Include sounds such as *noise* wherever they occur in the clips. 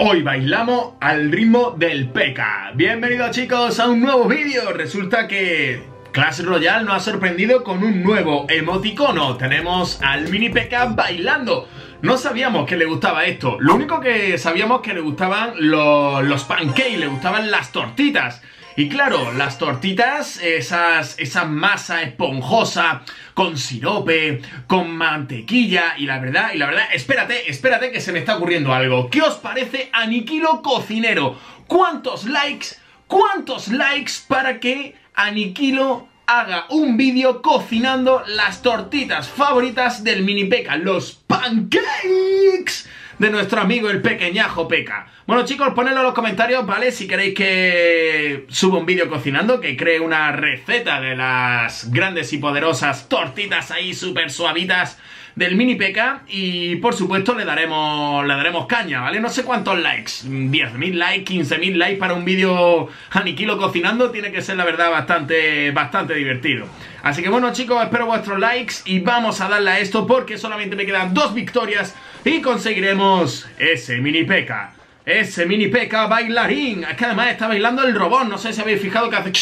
Hoy bailamos al ritmo del P.E.K.K.A. Bienvenidos chicos a un nuevo vídeo. Resulta que Clash Royale nos ha sorprendido con un nuevo emoticono. Tenemos al mini P.E.K.K.A. bailando. No sabíamos que le gustaba esto. Lo único que sabíamos que le gustaban los, los pancakes, le gustaban las tortitas. Y claro, las tortitas, esas, esa masa esponjosa, con sirope, con mantequilla, y la verdad, y la verdad, espérate, espérate que se me está ocurriendo algo. ¿Qué os parece Aniquilo Cocinero? ¿Cuántos likes, cuántos likes para que Aniquilo haga un vídeo cocinando las tortitas favoritas del mini Peca, los pancakes de nuestro amigo el pequeñajo Peca. Bueno chicos, ponedlo en los comentarios, ¿vale? Si queréis que suba un vídeo cocinando, que cree una receta de las grandes y poderosas tortitas ahí súper suavitas del mini Peca y por supuesto le daremos le daremos caña, ¿vale? No sé cuántos likes, 10.000 likes, 15.000 likes para un vídeo aniquilo cocinando tiene que ser la verdad bastante bastante divertido. Así que bueno chicos, espero vuestros likes y vamos a darle a esto porque solamente me quedan dos victorias y conseguiremos ese mini Peca. Ese mini peca bailarín. Es que además está bailando el robot. No sé si habéis fijado que hace...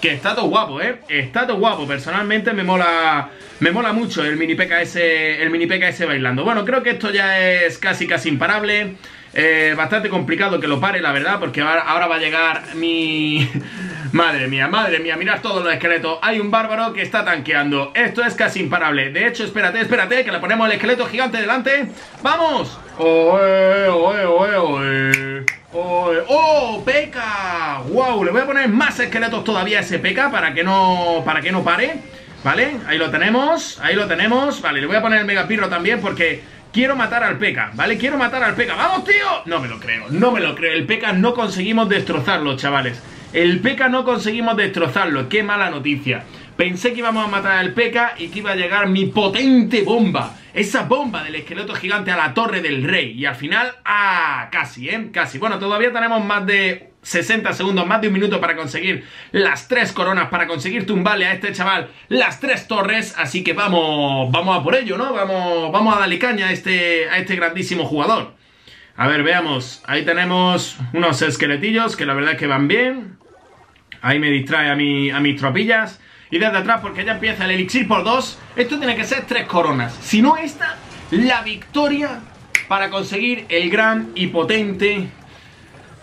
Que está todo guapo, ¿eh? Está todo guapo. Personalmente me mola... Me mola mucho el mini ese, el mini ese bailando. Bueno, creo que esto ya es casi casi imparable. Eh, bastante complicado que lo pare, la verdad, porque ahora, ahora va a llegar mi... *laughs* Madre mía, madre mía, mirad todos los esqueletos. Hay un bárbaro que está tanqueando. Esto es casi imparable. De hecho, espérate, espérate, que le ponemos el esqueleto gigante delante. ¡Vamos! ¡Oe, oe, oe, oe! ¡Oe! ¡Oh, peca! ¡Wow! Le voy a poner más esqueletos todavía a ese peca para que no, para que no pare. ¿Vale? Ahí lo tenemos, ahí lo tenemos. Vale, le voy a poner el megapirro también porque quiero matar al Peca, ¿vale? Quiero matar al Peca. ¡Vamos, tío! No me lo creo, no me lo creo. El Peca no conseguimos destrozarlo, chavales. El P.E.K.K.A. no conseguimos destrozarlo. Qué mala noticia. Pensé que íbamos a matar al P.E.K.K.A. y que iba a llegar mi potente bomba. Esa bomba del esqueleto gigante a la torre del rey. Y al final, ¡ah! Casi, ¿eh? Casi. Bueno, todavía tenemos más de 60 segundos, más de un minuto para conseguir las tres coronas, para conseguir tumbarle a este chaval las tres torres. Así que vamos, vamos a por ello, ¿no? Vamos, vamos a darle caña a este, a este grandísimo jugador. A ver, veamos. Ahí tenemos unos esqueletillos que la verdad es que van bien. Ahí me distrae a, mi, a mis tropillas. Y desde atrás, porque ya empieza el elixir por dos, esto tiene que ser tres coronas. Si no esta, la victoria para conseguir el gran y potente...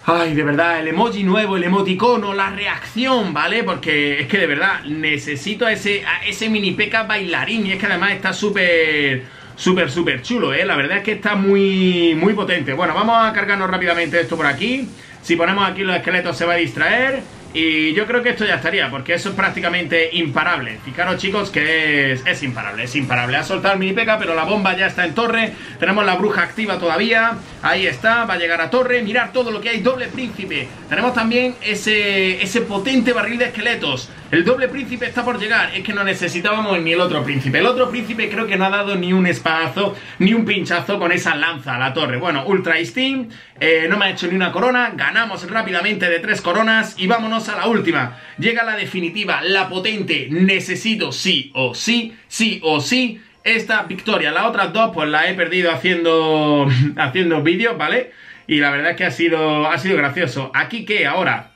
Ay, de verdad, el emoji nuevo, el emoticono, la reacción, ¿vale? Porque es que de verdad necesito ese, ese mini peca bailarín. Y es que además está súper súper, súper chulo, ¿eh? La verdad es que está muy, muy potente. Bueno, vamos a cargarnos rápidamente esto por aquí. Si ponemos aquí los esqueletos se va a distraer. Y yo creo que esto ya estaría, porque eso es prácticamente imparable. Fijaros chicos que es, es imparable, es imparable. Ha soltado el mini peca, pero la bomba ya está en torre. Tenemos la bruja activa todavía. Ahí está, va a llegar a torre. Mirad todo lo que hay, doble príncipe. Tenemos también ese, ese potente barril de esqueletos. El doble príncipe está por llegar. Es que no necesitábamos ni el otro príncipe. El otro príncipe creo que no ha dado ni un espadazo, ni un pinchazo con esa lanza a la torre. Bueno, Ultra Steam, eh, no me ha hecho ni una corona. Ganamos rápidamente de tres coronas y vámonos a la última. Llega la definitiva, la potente. Necesito sí o sí, sí o sí esta victoria. Las otras dos pues la he perdido haciendo, *laughs* haciendo vídeos, ¿vale? Y la verdad es que ha sido, ha sido gracioso. ¿Aquí qué? Ahora,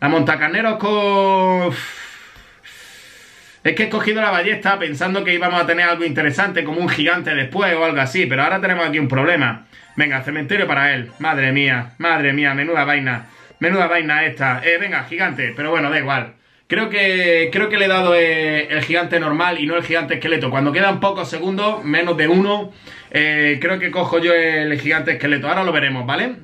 la montacarneros con... Es que he escogido la ballesta pensando que íbamos a tener algo interesante como un gigante después o algo así, pero ahora tenemos aquí un problema. Venga, cementerio para él. Madre mía, madre mía, menuda vaina. Menuda vaina esta. Eh, venga, gigante, pero bueno, da igual. Creo que, creo que le he dado eh, el gigante normal y no el gigante esqueleto. Cuando quedan pocos segundos, menos de uno, eh, creo que cojo yo el gigante esqueleto. Ahora lo veremos, ¿vale?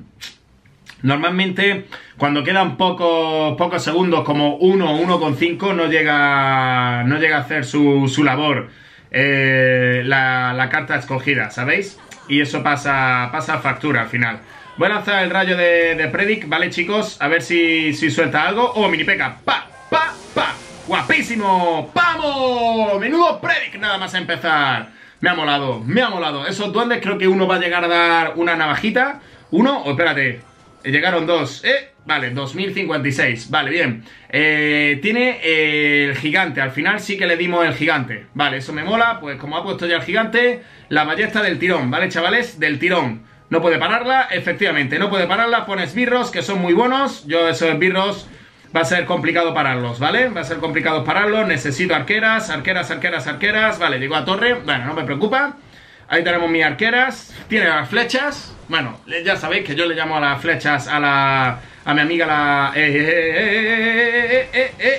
Normalmente, cuando quedan pocos, pocos segundos, como 1 o 1,5, no llega, no llega a hacer su, su labor eh, la, la, carta escogida, ¿sabéis? Y eso pasa, pasa factura al final. Voy a lanzar el rayo de, Predic, ¿vale, chicos? A ver si, si suelta algo. ¡Oh, mini peca! ¡Pa! ¡Pa! ¡Pa! ¡Guapísimo! ¡Vamos! ¡Menudo Predic nada más empezar! Me ha molado, me ha molado. Esos duendes creo que uno va a llegar a dar una navajita. ¿Uno? O espérate, Llegaron dos. Eh, vale, 2056. Vale, bien. Eh, tiene el gigante. Al final sí que le dimos el gigante. Vale, eso me mola. Pues como ha puesto ya el gigante, la ballesta del tirón. ¿Vale, chavales? Del tirón. No puede pararla, efectivamente, no puede pararla. Pones birros, que son muy buenos. Yo esos birros va a ser complicado pararlos, ¿vale? Va a ser complicado pararlos. Necesito arqueras, arqueras, arqueras, arqueras. Vale, digo a torre. Bueno, no me preocupa. Ahí tenemos mis arqueras. Tiene las flechas. Bueno, ya sabéis que yo le llamo a las flechas a la... A mi amiga la...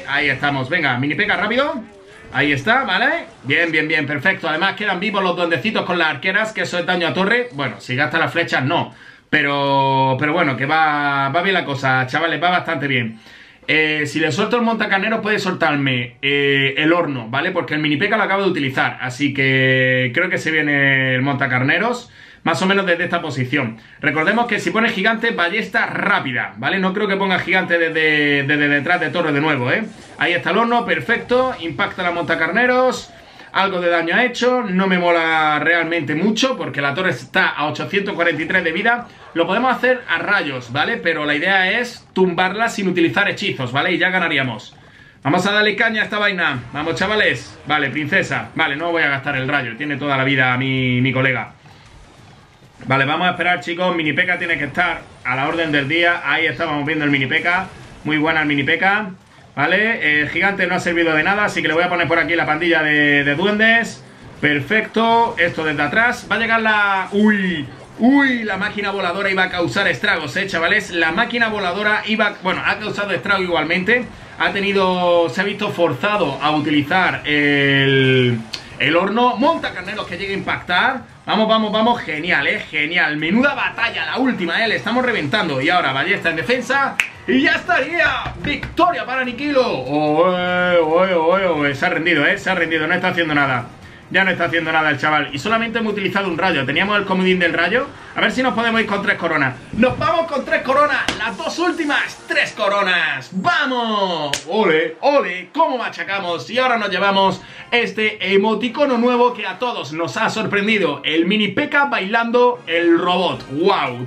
Ahí estamos. Venga, mini peca rápido. Ahí está, ¿vale? Bien, bien, bien, perfecto. Además quedan vivos los duendecitos con las arqueras, que eso es daño a torre. Bueno, si gasta las flechas, no. Pero, pero bueno, que va, va bien la cosa, chavales, va bastante bien. Eh, si le suelto el montacarnero puede soltarme eh, el horno, ¿vale? Porque el mini peca lo acabo de utilizar, así que creo que se viene el montacarneros más o menos desde esta posición. Recordemos que si pone gigante, ballesta rápida, ¿vale? No creo que ponga gigante desde, detrás de torre de nuevo, ¿eh? Ahí está el horno, perfecto, impacta la montacarneros, algo de daño ha hecho, no me mola realmente mucho porque la torre está a 843 de vida. Lo podemos hacer a rayos, ¿vale? Pero la idea es tumbarla sin utilizar hechizos, ¿vale? Y ya ganaríamos. Vamos a darle caña a esta vaina. Vamos, chavales. Vale, princesa. Vale, no voy a gastar el rayo. Tiene toda la vida mi, mi colega. Vale, vamos a esperar, chicos. Mini Peca tiene que estar a la orden del día. Ahí estábamos viendo el Mini Peca. Muy buena el Mini Peca. Vale, el gigante no ha servido de nada, así que le voy a poner por aquí la pandilla de, de duendes. Perfecto. Esto desde atrás. Va a llegar la... ¡Uy! ¡Uy! La máquina voladora iba a causar estragos, ¿eh, chavales? La máquina voladora iba... Bueno, ha causado estragos igualmente. Ha tenido... Se ha visto forzado a utilizar el... El horno. Monta carneros que llegue a impactar. Vamos, vamos, vamos, genial, eh, genial Menuda batalla, la última, eh, le estamos reventando Y ahora ballesta en defensa Y ya estaría, victoria para Nikilo Oye, oye, oye, oye Se ha rendido, eh, se ha rendido, no está haciendo nada ya no está haciendo nada el chaval. Y solamente hemos utilizado un rayo. Teníamos el comodín del rayo. A ver si nos podemos ir con tres coronas. ¡Nos vamos con tres coronas! ¡Las dos últimas! ¡Tres coronas! ¡Vamos! ¡Ole! ¡Ole! ¿Cómo machacamos? Y ahora nos llevamos este emoticono nuevo que a todos nos ha sorprendido. El mini P.K. bailando el robot. ¡Wow!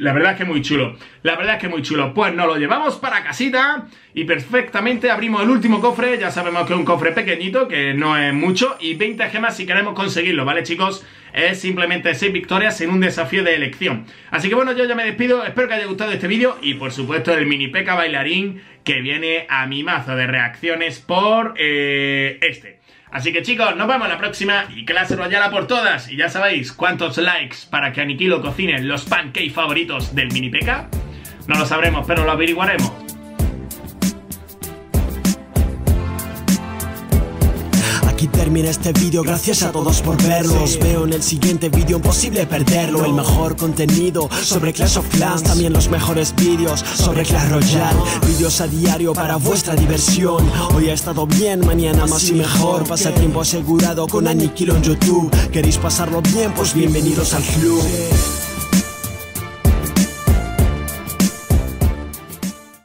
La verdad es que muy chulo. La verdad es que muy chulo. Pues nos lo llevamos para casita y perfectamente abrimos el último cofre. Ya sabemos que es un cofre pequeñito, que no es mucho. Y 20 gemas si queremos conseguirlo, ¿vale chicos? Es simplemente 6 victorias en un desafío de elección. Así que bueno, yo ya me despido. Espero que haya gustado este vídeo. Y por supuesto el mini peca bailarín que viene a mi mazo de reacciones por eh, este. Así que chicos, nos vemos la próxima y clase royala por todas. Y ya sabéis cuántos likes para que Aniquilo cocine los pancakes favoritos del mini peca. No lo sabremos, pero lo averiguaremos. Aquí termina este vídeo, gracias a todos por verlo. Os veo en el siguiente vídeo, imposible perderlo. El mejor contenido sobre Clash of Clans También los mejores vídeos sobre Clash Royale. Vídeos a diario para vuestra diversión. Hoy ha estado bien, mañana más y mejor. Pasa tiempo asegurado con Aniquilo en YouTube. ¿Queréis pasarlo bien? Pues bienvenidos al club